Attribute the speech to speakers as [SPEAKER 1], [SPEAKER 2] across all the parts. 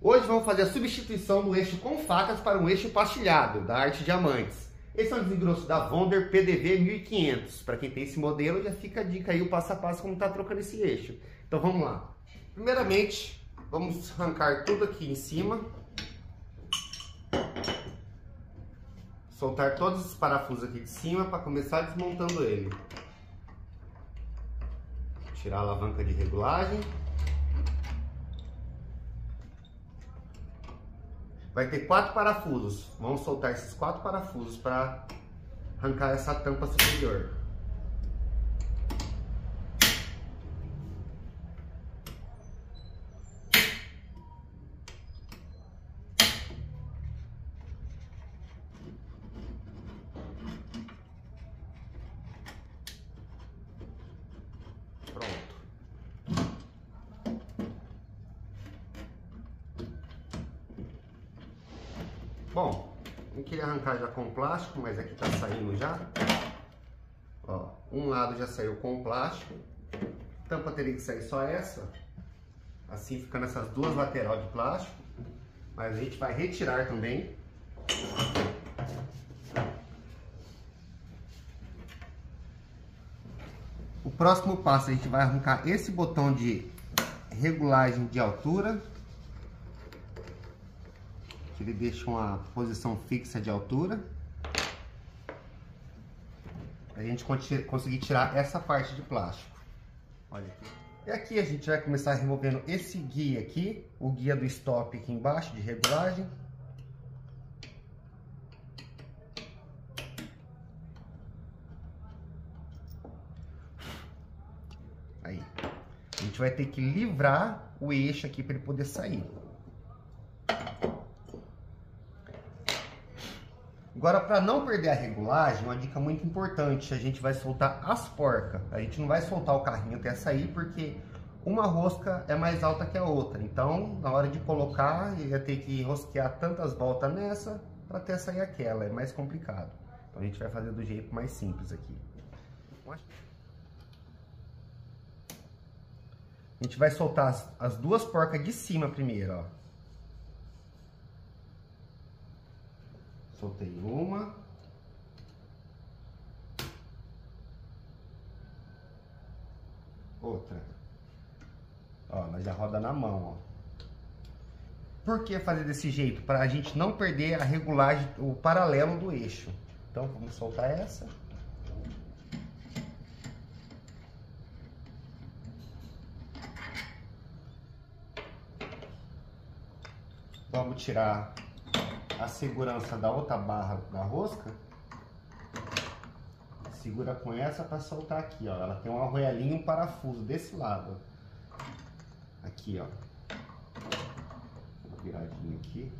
[SPEAKER 1] Hoje vamos fazer a substituição do eixo com facas para um eixo pastilhado, da Arte Diamantes. Esse é um desengrosso da Vonder PDV 1500. Para quem tem esse modelo, já fica a dica aí, o passo a passo, como está trocando esse eixo. Então vamos lá. Primeiramente, vamos arrancar tudo aqui em cima. Soltar todos os parafusos aqui de cima para começar desmontando ele. Tirar a alavanca de regulagem. Vai ter quatro parafusos. Vamos soltar esses quatro parafusos para arrancar essa tampa superior. Bom, eu queria arrancar já com plástico, mas aqui tá saindo já. Ó, um lado já saiu com plástico. Tampa teria que sair só essa. Assim ficando essas duas lateral de plástico. Mas a gente vai retirar também. O próximo passo a gente vai arrancar esse botão de regulagem de altura que ele deixa uma posição fixa de altura. A gente conseguir tirar essa parte de plástico. Olha aqui. E aqui a gente vai começar removendo esse guia aqui, o guia do stop aqui embaixo, de regulagem. Aí. A gente vai ter que livrar o eixo aqui para ele poder sair. Agora, para não perder a regulagem, uma dica muito importante, a gente vai soltar as porcas. A gente não vai soltar o carrinho até sair, porque uma rosca é mais alta que a outra. Então, na hora de colocar, ia ter que rosquear tantas voltas nessa, para até sair aquela. É mais complicado. Então, a gente vai fazer do jeito mais simples aqui. A gente vai soltar as, as duas porcas de cima primeiro, ó. Soltei uma. Outra. Ó, nós já roda na mão, ó. Por que fazer desse jeito? Para a gente não perder a regulagem, o paralelo do eixo. Então, vamos soltar essa. Vamos tirar a segurança da outra barra da rosca, segura com essa para soltar aqui, ó. Ela tem um arroelinho, um parafuso desse lado. Aqui, ó. Viradinho aqui.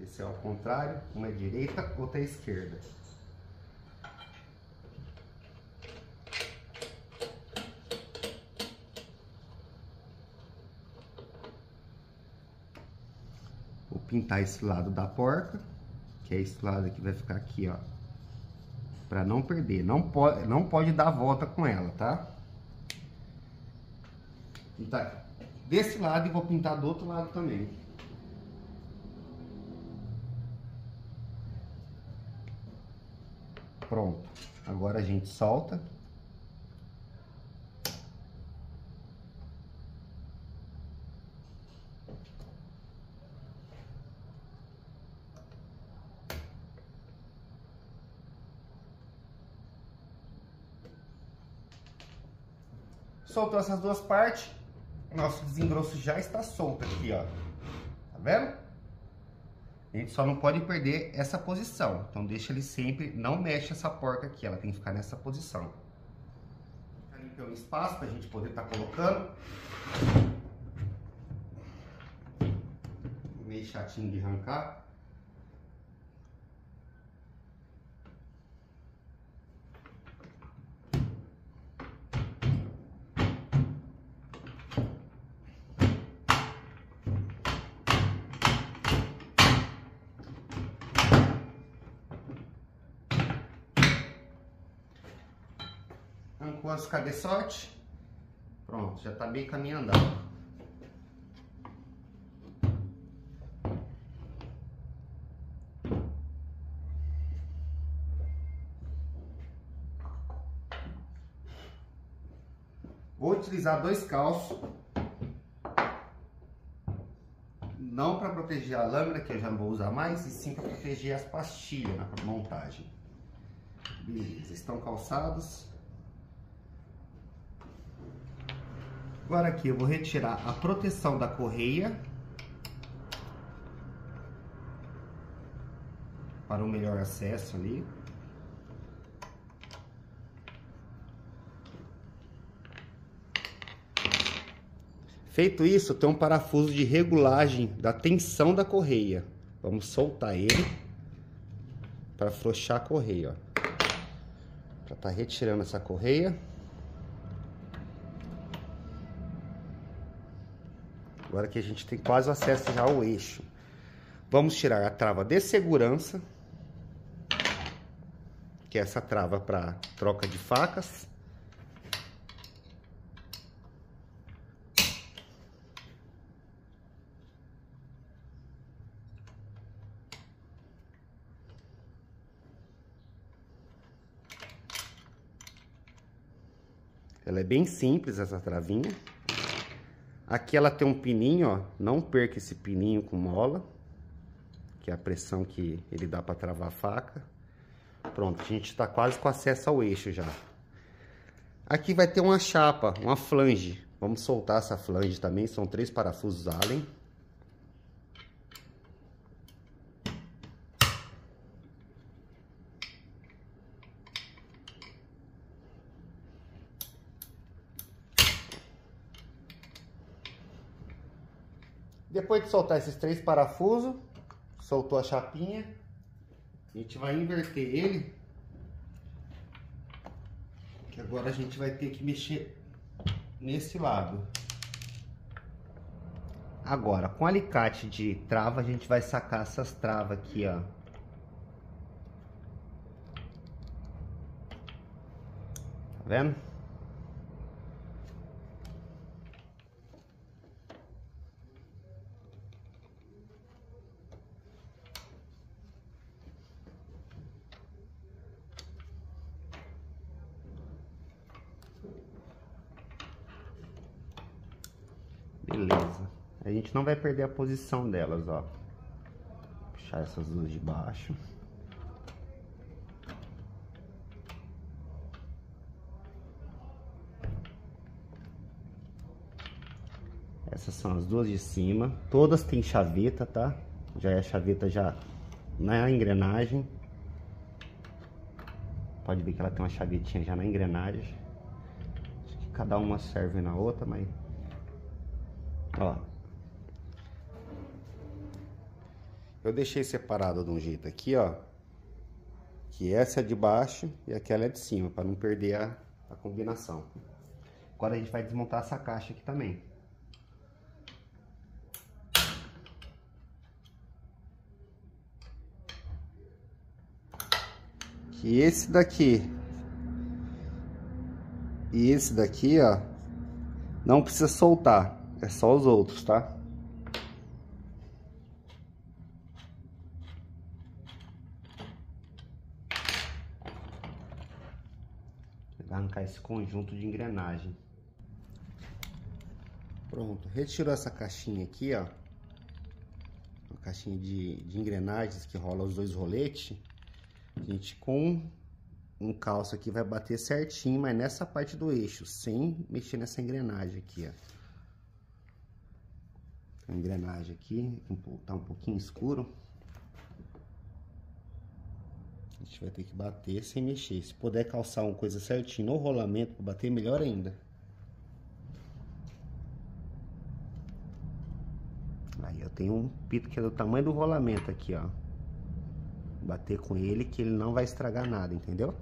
[SPEAKER 1] Esse é ao contrário, uma é direita, outra é esquerda. Pintar esse lado da porca, que é esse lado que vai ficar aqui, ó. Pra não perder. Não pode, não pode dar volta com ela, tá? Pintar desse lado e vou pintar do outro lado também. Pronto. Agora a gente solta. Soltou essas duas partes, nosso desengrosso já está solto aqui, ó. Tá vendo? A gente só não pode perder essa posição. Então deixa ele sempre, não mexe essa porca aqui, ela tem que ficar nessa posição. Tá limpando o espaço para a gente poder estar tá colocando. Meio chatinho de arrancar. Arrancou as cabeçotes. Pronto, já tá bem caminho andado. Vou utilizar dois calços. Não para proteger a lâmina, que eu já não vou usar mais, e sim para proteger as pastilhas na montagem. Beleza, estão calçados. Agora aqui eu vou retirar a proteção da correia. Para um melhor acesso ali. Feito isso, tem um parafuso de regulagem da tensão da correia. Vamos soltar ele para afrouxar a correia. Já tá retirando essa correia. Agora que a gente tem quase acesso já ao eixo. Vamos tirar a trava de segurança, que é essa trava para troca de facas. Ela é bem simples, essa travinha. Aqui ela tem um pininho, ó. Não perca esse pininho com mola. Que é a pressão que ele dá para travar a faca. Pronto, a gente está quase com acesso ao eixo já. Aqui vai ter uma chapa, uma flange. Vamos soltar essa flange também. São três parafusos Allen. Depois de soltar esses três parafusos, soltou a chapinha, a gente vai inverter ele. Que agora a gente vai ter que mexer nesse lado. Agora, com alicate de trava, a gente vai sacar essas travas aqui, ó. Tá vendo? Beleza. A gente não vai perder a posição delas, ó. Puxar essas duas de baixo. Essas são as duas de cima. Todas têm chaveta, tá? Já é a chaveta já na engrenagem. Pode ver que ela tem uma chavetinha já na engrenagem. Acho que cada uma serve na outra, mas Ó. Eu deixei separado de um jeito aqui, ó. Que essa é de baixo e aquela é de cima, para não perder a, a combinação. Agora a gente vai desmontar essa caixa aqui também. Que esse daqui e esse daqui, ó, não precisa soltar. É só os outros, tá? Arrancar esse conjunto de engrenagem. Pronto, retirou essa caixinha aqui, ó. Uma caixinha de, de engrenagens que rola os dois roletes. A gente com um calço aqui vai bater certinho, mas nessa parte do eixo, sem mexer nessa engrenagem aqui, ó a engrenagem aqui, tá um pouquinho escuro. A gente vai ter que bater sem mexer. Se puder calçar uma coisa certinho no rolamento para bater, melhor ainda. Aí eu tenho um pito que é do tamanho do rolamento aqui, ó. Bater com ele que ele não vai estragar nada, entendeu?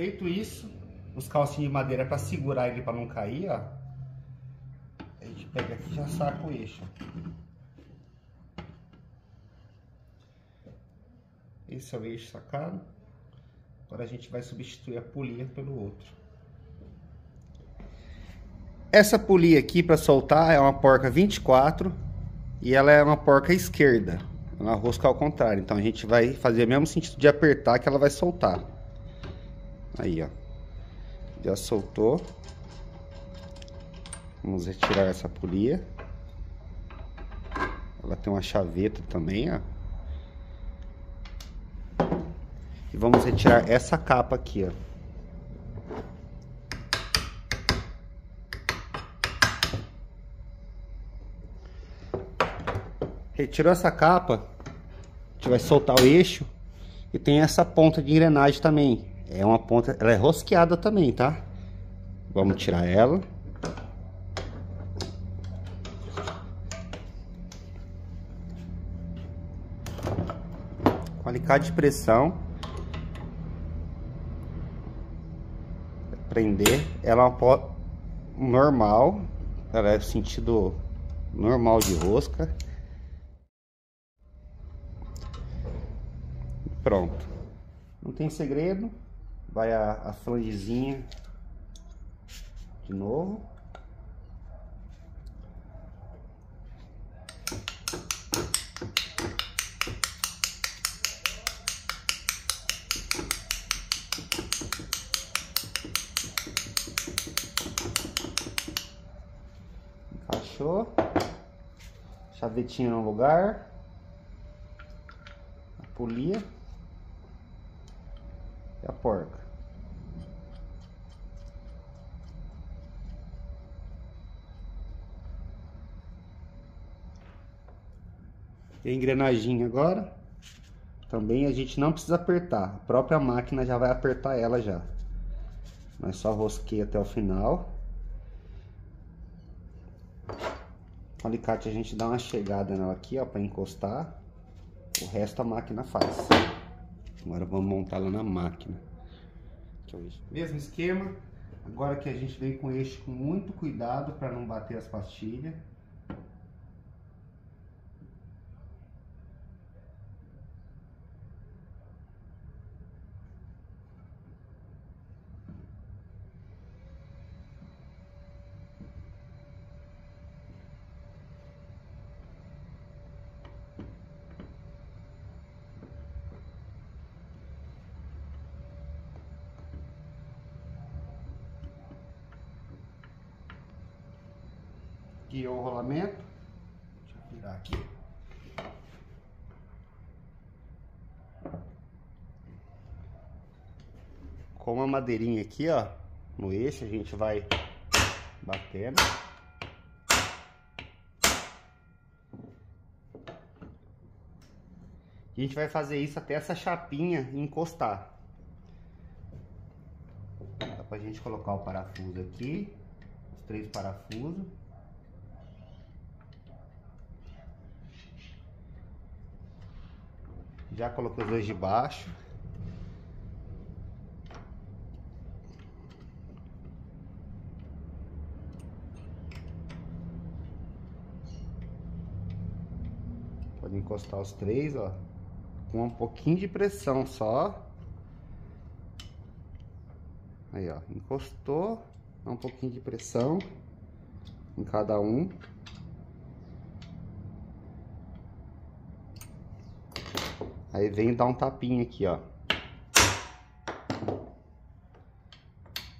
[SPEAKER 1] Feito isso, os calcinhos de madeira para segurar ele para não cair, ó. A gente pega aqui e já saca o eixo. Esse é o eixo sacado. Agora a gente vai substituir a polia pelo outro. Essa polia aqui para soltar é uma porca 24 e ela é uma porca esquerda, uma rosca ao contrário. Então a gente vai fazer o mesmo sentido de apertar que ela vai soltar. Aí, ó. Já soltou. Vamos retirar essa polia. Ela tem uma chaveta também, ó. E vamos retirar essa capa aqui, ó. Retirou essa capa, a gente vai soltar o eixo e tem essa ponta de engrenagem também. É uma ponta, ela é rosqueada também, tá? Vamos tirar ela. Com alicate de pressão. Prender. Ela é uma normal. Ela é sentido normal de rosca. Pronto. Não tem segredo. Vai a, a de novo. Encaixou. Chavetinha no lugar. A polia. E a porca. E a engrenagem agora, também a gente não precisa apertar. A própria máquina já vai apertar ela já. Mas só rosqueia até o final. O alicate a gente dá uma chegada nela aqui, ó, para encostar. O resto a máquina faz. Agora vamos montar ela na máquina. Mesmo esquema. Agora que a gente vem com eixo com muito cuidado para não bater as pastilhas. Guiou o rolamento. Deixa eu virar aqui. Com uma madeirinha aqui, ó, no eixo, a gente vai batendo. A gente vai fazer isso até essa chapinha encostar. Dá pra gente colocar o parafuso aqui, os três parafusos. Já coloquei os dois de baixo. Pode encostar os três, ó. Com um pouquinho de pressão só. Aí, ó. Encostou. Dá um pouquinho de pressão em cada um. Aí vem dar um tapinha aqui, ó.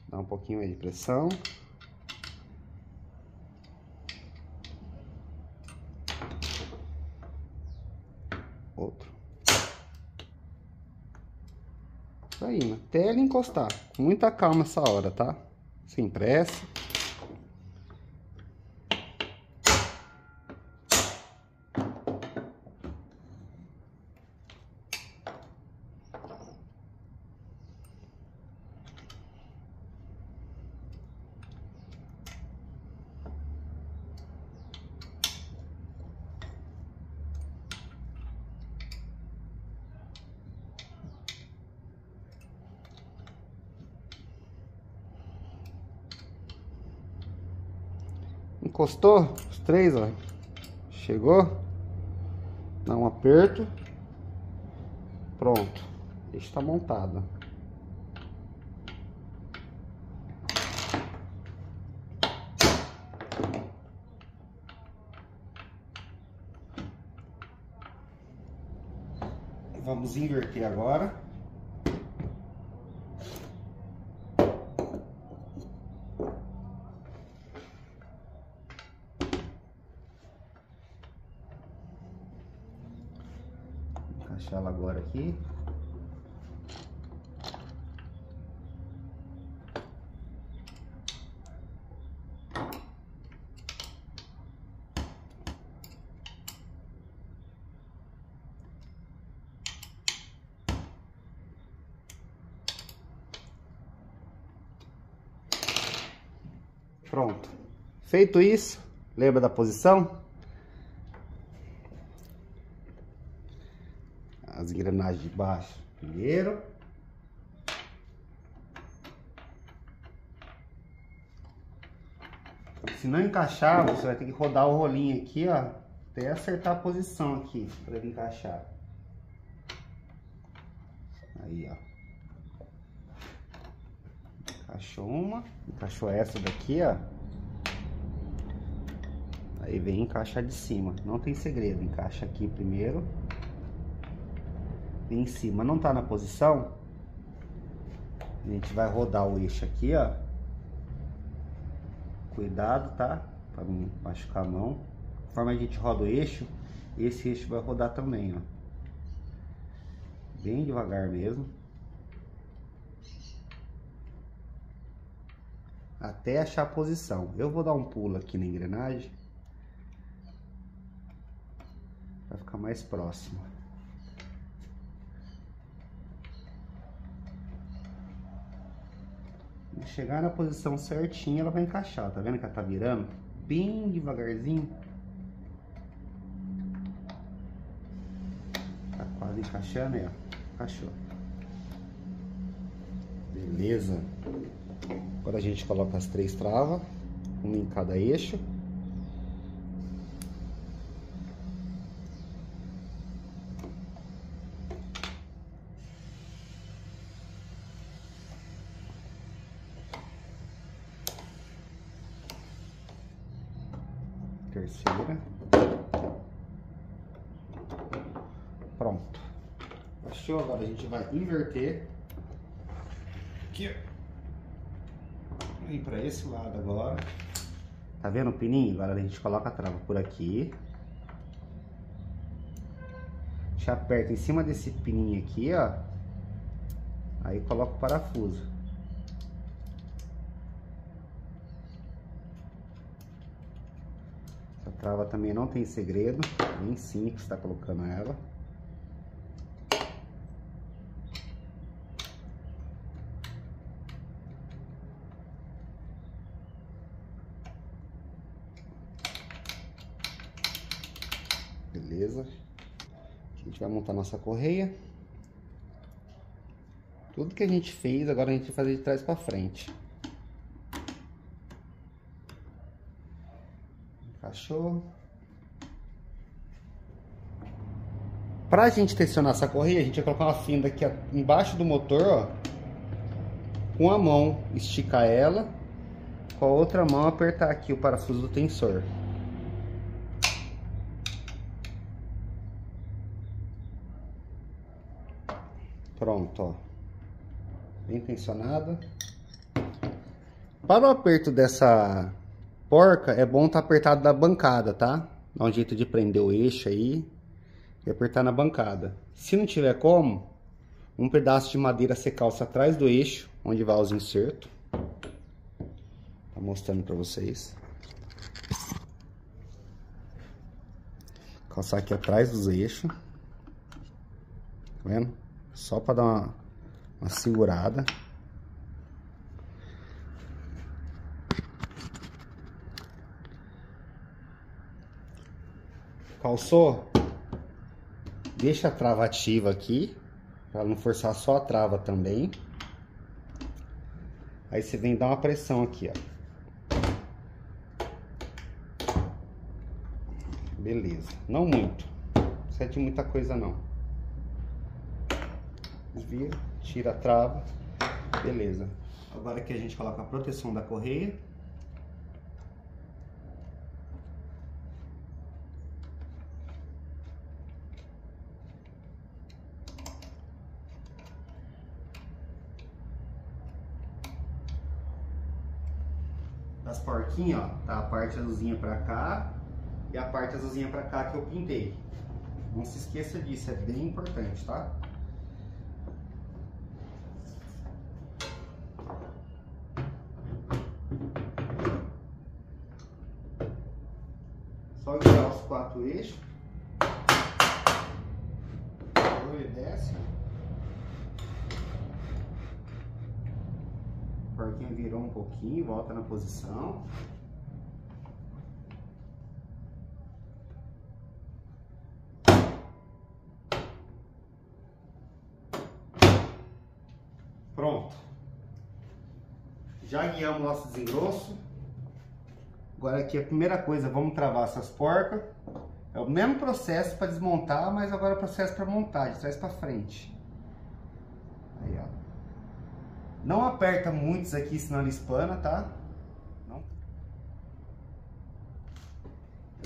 [SPEAKER 1] Dá um pouquinho aí de pressão. Outro. Tá indo, até ele encostar. Com muita calma essa hora, tá? Sem pressa. Encostou os três, ó. Chegou. Dá um aperto. Pronto. Está montado. Vamos inverter agora. Aqui. Pronto. Feito isso, lembra da posição? As de baixo primeiro. Se não encaixar, você vai ter que rodar o rolinho aqui, ó, até acertar a posição aqui para ele encaixar. Aí, ó. Encaixou uma, encaixou essa daqui, ó. Aí vem encaixar de cima. Não tem segredo, encaixa aqui primeiro. Em cima, não tá na posição. A gente vai rodar o eixo aqui, ó. Cuidado, tá? Pra não machucar a mão. Conforme a gente roda o eixo, esse eixo vai rodar também, ó. Bem devagar mesmo. até achar a posição. Eu vou dar um pulo aqui na engrenagem para ficar mais próximo. Chegar na posição certinha, ela vai encaixar. Tá vendo que ela tá virando? Bem devagarzinho. Tá quase encaixando aí, ó. Encaixou. Beleza. Agora a gente coloca as três travas, uma em cada eixo. Terceira. Pronto. Achou? Agora a gente vai inverter. Aqui, vir para esse lado agora. Tá vendo o pininho? Agora a gente coloca a trava por aqui. A gente aperta em cima desse pininho aqui, ó. Aí coloca o parafuso. Trava também não tem segredo. Bem simples, tá colocando ela. Beleza? A gente vai montar nossa correia. Tudo que a gente fez, agora a gente vai fazer de trás para frente. Encaixou. Pra gente tensionar essa correia, a gente vai colocar uma fenda aqui embaixo do motor, ó. Com a mão, esticar ela. Com a outra mão, apertar aqui o parafuso do tensor. Pronto, ó. Bem tensionada. Para o aperto dessa porca, é bom estar tá apertado da bancada, tá? Dá um jeito de prender o eixo aí e apertar na bancada. Se não tiver como, um pedaço de madeira você calça atrás do eixo, onde vai os insertos. Tá mostrando para vocês. Calçar aqui atrás dos eixos. Tá vendo? Só para dar uma, uma segurada. Calçou? Deixa a trava ativa aqui, para não forçar só a trava também. Aí você vem dar uma pressão aqui, ó. Beleza. Não muito. Não precisa de muita coisa não. Desvia, tira a trava. Beleza. Agora aqui a gente coloca a proteção da correia. Das porquinhas, ó, tá a parte azulzinha pra cá e a parte azulzinha pra cá que eu pintei. Não se esqueça disso, é bem importante, tá? Só virar os quatro eixos. Ele desce. O porquinho virou um pouquinho, volta na posição. Pronto. Já guiamos nosso desengrosso. Agora aqui a primeira coisa, vamos travar essas porcas. É o mesmo processo para desmontar, mas agora é o processo para montar, de trás para frente. Aí, ó. Não aperta muitos aqui, senão ele espana, tá? Não.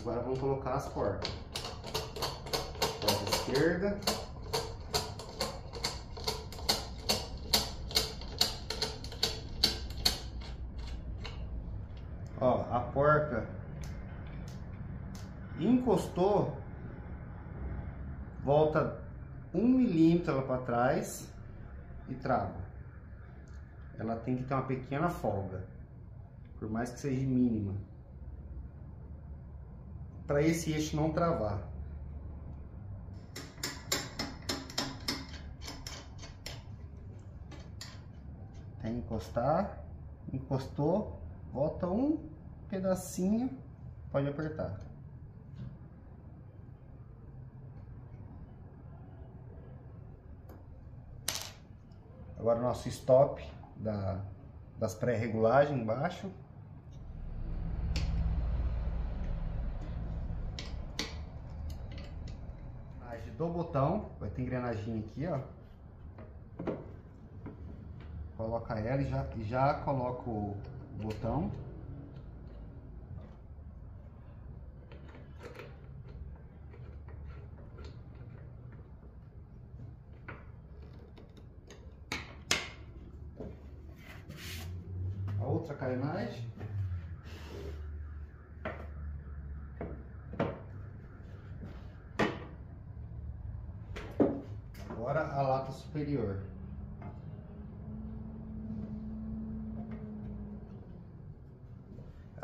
[SPEAKER 1] Agora vamos colocar as porcas. Porta esquerda. Ó, a porca encostou, volta um milímetro para trás e trava. Ela tem que ter uma pequena folga, por mais que seja mínima, para esse eixo não travar. Tem encostar, encostou, volta um pedacinho, pode apertar. Agora nosso stop da, das pré-regulagens embaixo. do botão, vai ter engrenagem aqui, ó. Coloca ela e já, já coloca o botão. outra carenagem. Agora a lata superior.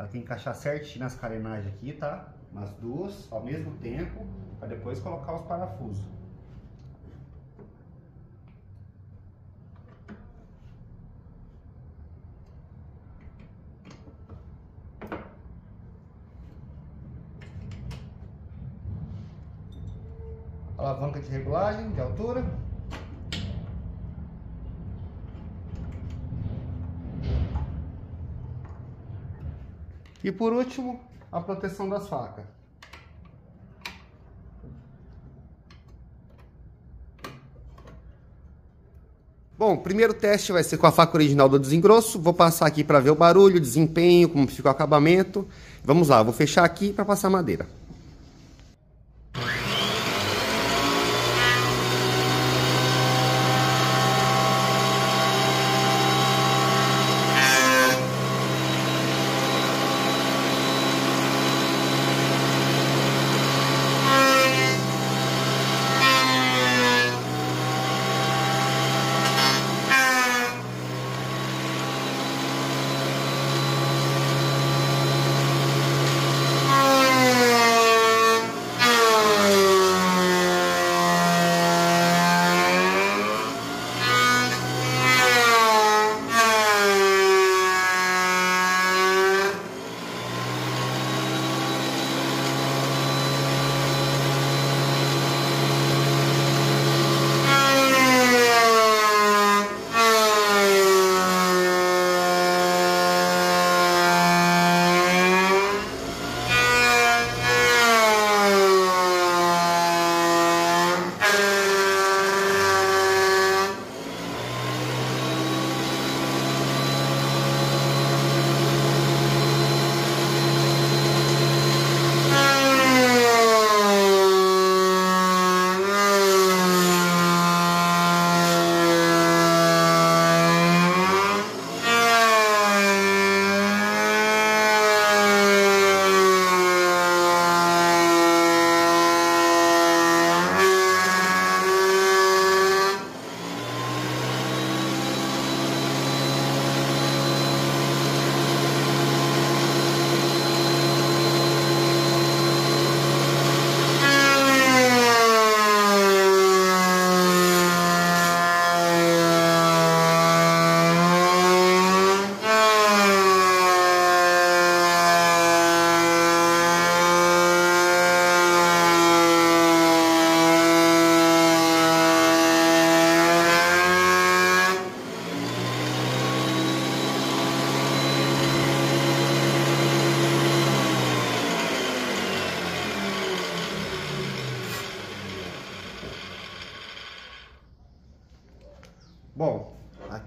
[SPEAKER 1] Ela tem que encaixar certinho nas carenagens aqui, tá? Nas duas, ao mesmo tempo, para depois colocar os parafusos. alavanca de regulagem de altura. E por último, a proteção das facas. Bom, o primeiro teste vai ser com a faca original do desengrosso. Vou passar aqui para ver o barulho, o desempenho, como fica o acabamento. Vamos lá, vou fechar aqui para passar madeira.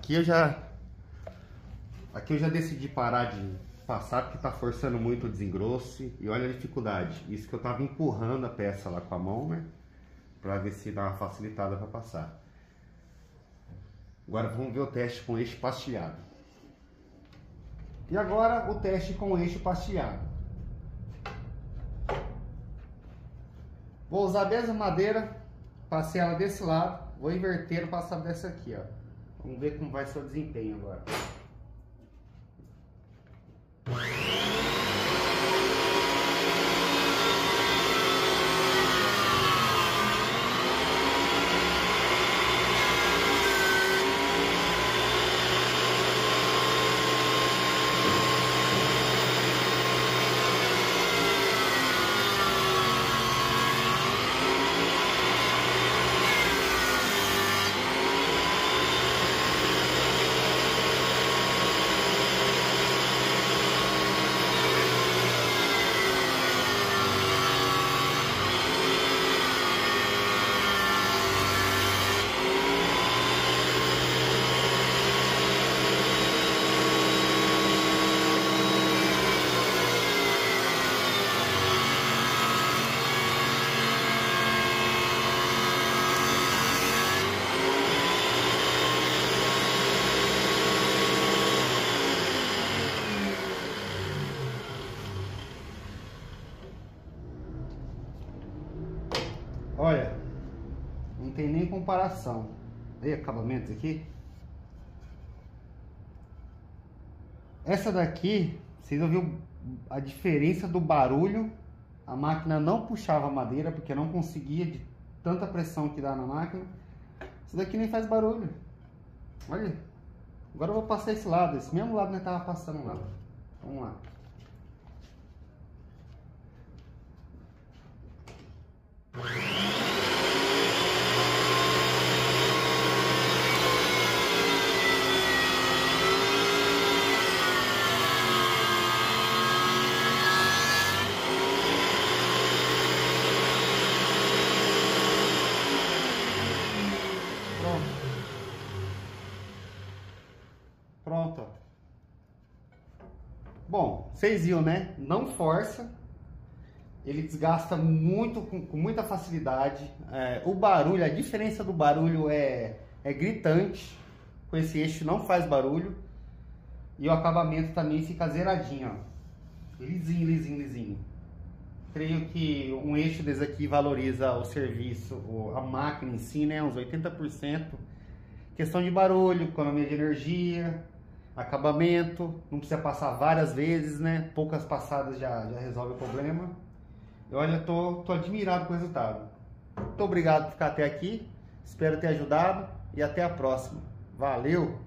[SPEAKER 1] Aqui eu já aqui eu já decidi parar de passar porque tá forçando muito o desengrosso e olha a dificuldade. Isso que eu tava empurrando a peça lá com a mão, né? Pra ver se dá uma facilitada para passar. Agora vamos ver o teste com eixo pastilhado. E agora o teste com eixo pastilhado. Vou usar a mesma madeira, passei ela desse lado, vou inverter o passar dessa aqui, ó. Vamos ver como vai ser o desempenho agora. Olha, não tem nem comparação. Aí, acabamentos aqui. Essa daqui, vocês ouviram a diferença do barulho. A máquina não puxava madeira porque não conseguia de tanta pressão que dá na máquina. Essa daqui nem faz barulho. Olha. Agora eu vou passar esse lado, esse mesmo lado que nós tava passando lá. Vamos lá. Pronto. Bom, vocês viram, né? Não força. Ele desgasta muito, com, com muita facilidade. É, o barulho, a diferença do barulho é, é gritante. Com esse eixo não faz barulho. E o acabamento também fica zeradinho, ó. Lisinho, lisinho, lisinho. Creio que um eixo desse aqui valoriza o serviço, a máquina em si, né? Uns 80%. Questão de barulho, economia de energia, acabamento, não precisa passar várias vezes, né? Poucas passadas já, já resolve o problema. E olha, tô, tô admirado com o resultado. Muito obrigado por ficar até aqui, espero ter ajudado e até a próxima. Valeu!